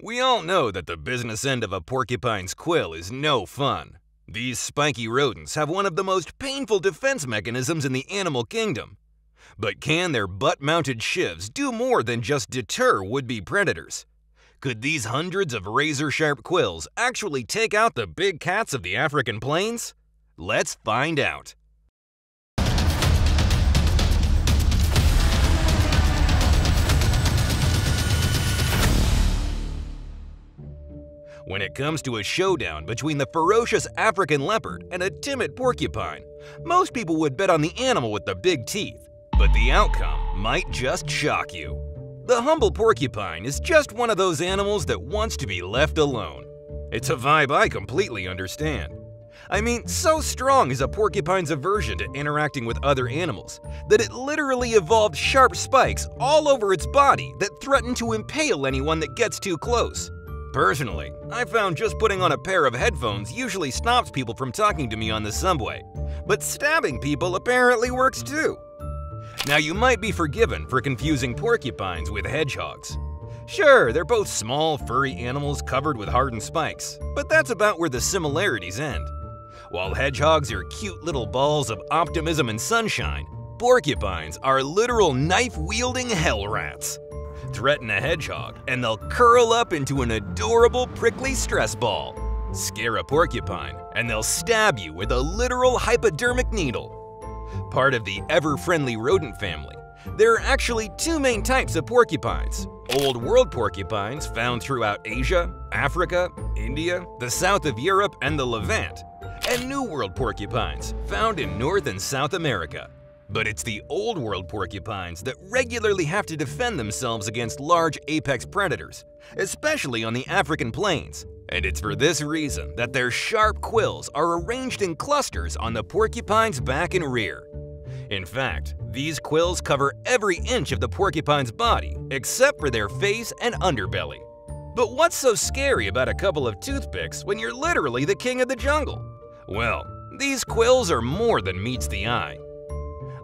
We all know that the business end of a porcupine's quill is no fun. These spiky rodents have one of the most painful defense mechanisms in the animal kingdom. But can their butt-mounted shivs do more than just deter would-be predators? Could these hundreds of razor-sharp quills actually take out the big cats of the African plains? Let's find out. When it comes to a showdown between the ferocious African leopard and a timid porcupine, most people would bet on the animal with the big teeth. But the outcome might just shock you. The humble porcupine is just one of those animals that wants to be left alone. It's a vibe I completely understand. I mean, so strong is a porcupine's aversion to interacting with other animals that it literally evolved sharp spikes all over its body that threaten to impale anyone that gets too close. Personally, I found just putting on a pair of headphones usually stops people from talking to me on the subway, but stabbing people apparently works too. Now you might be forgiven for confusing porcupines with hedgehogs. Sure, they're both small, furry animals covered with hardened spikes, but that's about where the similarities end. While hedgehogs are cute little balls of optimism and sunshine, porcupines are literal knife-wielding hell rats. Threaten a hedgehog, and they'll curl up into an adorable prickly stress ball. Scare a porcupine, and they'll stab you with a literal hypodermic needle. Part of the ever-friendly rodent family, there are actually two main types of porcupines. Old world porcupines found throughout Asia, Africa, India, the south of Europe, and the Levant, and New World porcupines found in North and South America. But it's the Old World porcupines that regularly have to defend themselves against large apex predators, especially on the African plains. And it's for this reason that their sharp quills are arranged in clusters on the porcupine's back and rear. In fact, these quills cover every inch of the porcupine's body except for their face and underbelly. But what's so scary about a couple of toothpicks when you're literally the king of the jungle? Well, these quills are more than meets the eye.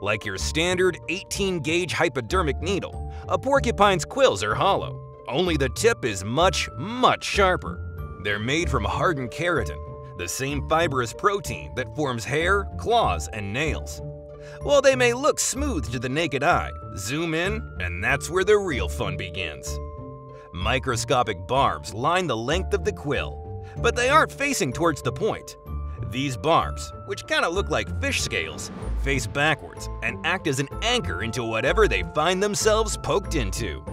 Like your standard 18-gauge hypodermic needle, a porcupine's quills are hollow, only the tip is much, much sharper. They're made from hardened keratin, the same fibrous protein that forms hair, claws, and nails. While they may look smooth to the naked eye, zoom in, and that's where the real fun begins. Microscopic barbs line the length of the quill, but they aren't facing towards the point. These barbs, which kind of look like fish scales, face backwards and act as an anchor into whatever they find themselves poked into.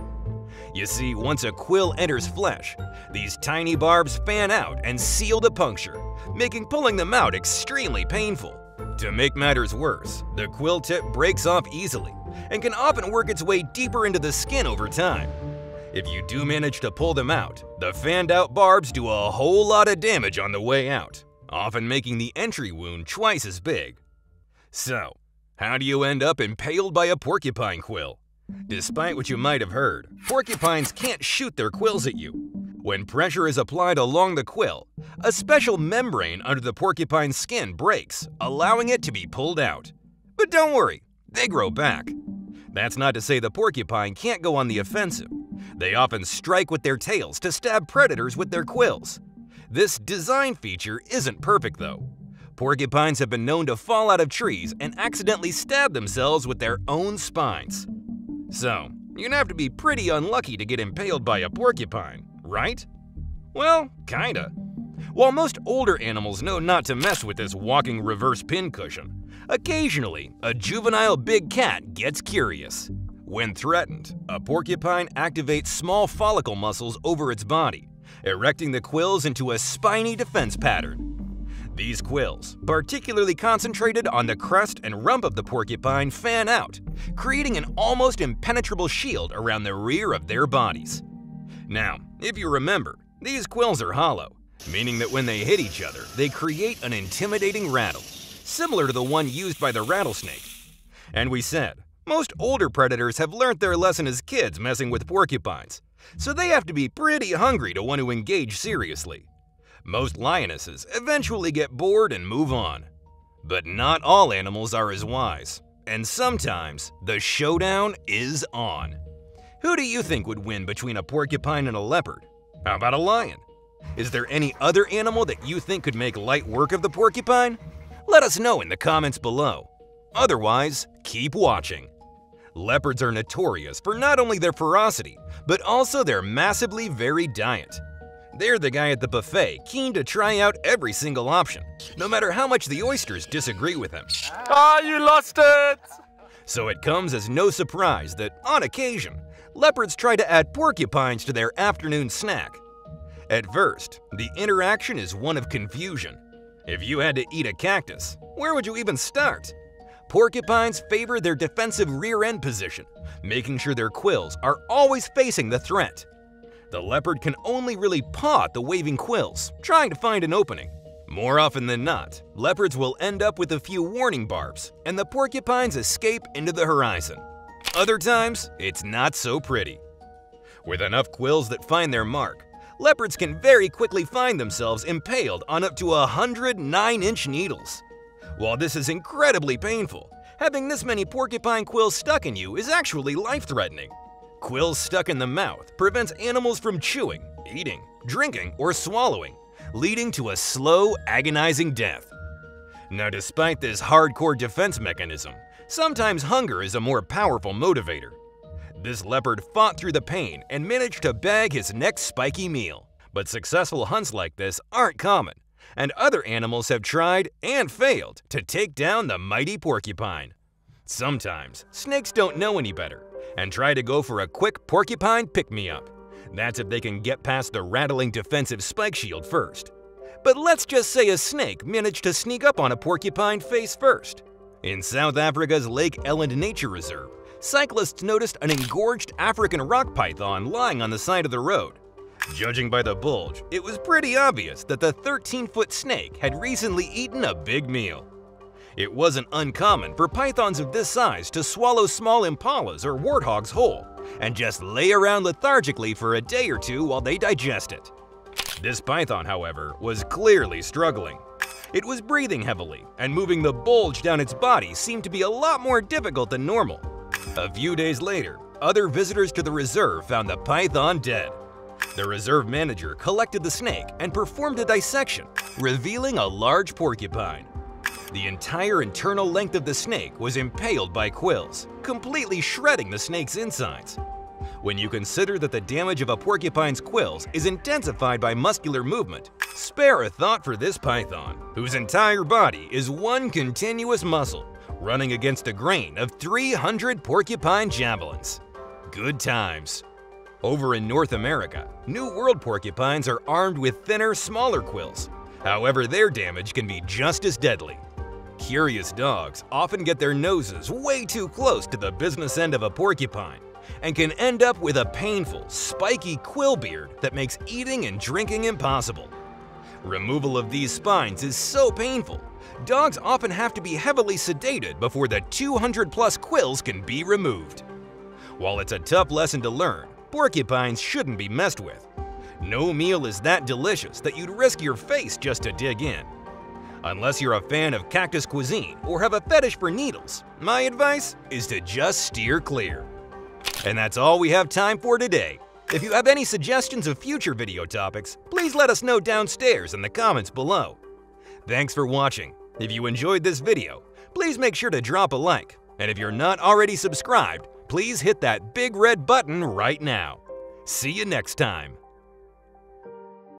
You see, once a quill enters flesh, these tiny barbs fan out and seal the puncture, making pulling them out extremely painful. To make matters worse, the quill tip breaks off easily and can often work its way deeper into the skin over time. If you do manage to pull them out, the fanned out barbs do a whole lot of damage on the way out, often making the entry wound twice as big. So, how do you end up impaled by a porcupine quill? Despite what you might have heard, porcupines can't shoot their quills at you. When pressure is applied along the quill, a special membrane under the porcupine's skin breaks, allowing it to be pulled out. But don't worry, they grow back. That's not to say the porcupine can't go on the offensive. They often strike with their tails to stab predators with their quills. This design feature isn't perfect though. Porcupines have been known to fall out of trees and accidentally stab themselves with their own spines. So, you'd have to be pretty unlucky to get impaled by a porcupine, right? Well, kinda. While most older animals know not to mess with this walking reverse pincushion, occasionally a juvenile big cat gets curious. When threatened, a porcupine activates small follicle muscles over its body, erecting the quills into a spiny defense pattern. These quills, particularly concentrated on the crest and rump of the porcupine, fan out, creating an almost impenetrable shield around the rear of their bodies. Now, if you remember, these quills are hollow, meaning that when they hit each other, they create an intimidating rattle, similar to the one used by the rattlesnake. And we said, most older predators have learned their lesson as kids messing with porcupines, so they have to be pretty hungry to want to engage seriously. Most lionesses eventually get bored and move on. But not all animals are as wise, and sometimes the showdown is on. Who do you think would win between a porcupine and a leopard? How about a lion? Is there any other animal that you think could make light work of the porcupine? Let us know in the comments below. Otherwise, keep watching. Leopards are notorious for not only their ferocity, but also their massively varied diet. They're the guy at the buffet keen to try out every single option, no matter how much the oysters disagree with him. Ah, you lost it! So it comes as no surprise that, on occasion, leopards try to add porcupines to their afternoon snack. At first, the interaction is one of confusion. If you had to eat a cactus, where would you even start? Porcupines favor their defensive rear end position, making sure their quills are always facing the threat. The leopard can only really paw at the waving quills, trying to find an opening. More often than not, leopards will end up with a few warning barbs, and the porcupines escape into the horizon. Other times, it's not so pretty. With enough quills that find their mark, leopards can very quickly find themselves impaled on up to 100 9-inch needles. While this is incredibly painful, having this many porcupine quills stuck in you is actually life-threatening. Quills stuck in the mouth prevents animals from chewing, eating, drinking, or swallowing, leading to a slow, agonizing death. Now despite this hardcore defense mechanism, sometimes hunger is a more powerful motivator. This leopard fought through the pain and managed to bag his next spiky meal. But successful hunts like this aren't common, and other animals have tried and failed to take down the mighty porcupine. Sometimes, snakes don't know any better and try to go for a quick porcupine pick-me-up. That's if they can get past the rattling defensive spike shield first. But let's just say a snake managed to sneak up on a porcupine face first. In South Africa's Lake Eland Nature Reserve, cyclists noticed an engorged African rock python lying on the side of the road. Judging by the bulge, it was pretty obvious that the 13-foot snake had recently eaten a big meal. It wasn't uncommon for pythons of this size to swallow small impalas or warthogs whole and just lay around lethargically for a day or two while they digest it. This python, however, was clearly struggling. It was breathing heavily, and moving the bulge down its body seemed to be a lot more difficult than normal. A few days later, other visitors to the reserve found the python dead. The reserve manager collected the snake and performed a dissection, revealing a large porcupine. The entire internal length of the snake was impaled by quills, completely shredding the snake's insides. When you consider that the damage of a porcupine's quills is intensified by muscular movement, spare a thought for this python, whose entire body is one continuous muscle, running against a grain of 300 porcupine javelins. Good times. Over in North America, New World porcupines are armed with thinner, smaller quills. However, their damage can be just as deadly. Curious dogs often get their noses way too close to the business end of a porcupine and can end up with a painful, spiky quill beard that makes eating and drinking impossible. Removal of these spines is so painful, dogs often have to be heavily sedated before the 200 plus quills can be removed. While it's a tough lesson to learn, porcupines shouldn't be messed with. No meal is that delicious that you'd risk your face just to dig in. Unless you're a fan of cactus cuisine or have a fetish for needles, my advice is to just steer clear. And that's all we have time for today. If you have any suggestions of future video topics, please let us know downstairs in the comments below. Thanks for watching. If you enjoyed this video, please make sure to drop a like. And if you're not already subscribed, please hit that big red button right now. See you next time.